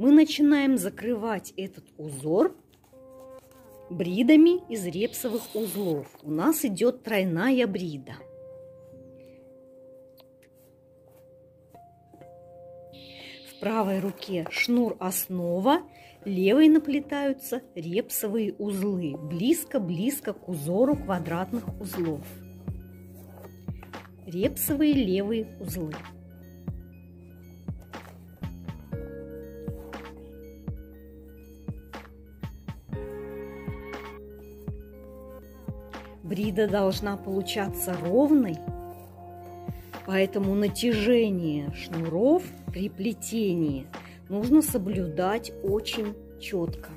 мы начинаем закрывать этот узор бридами из репсовых узлов. У нас идет тройная брида. В правой руке шнур основа, левой наплетаются репсовые узлы, близко-близко к узору квадратных узлов. Репсовые левые узлы. Брида должна получаться ровной, поэтому натяжение шнуров при плетении нужно соблюдать очень четко.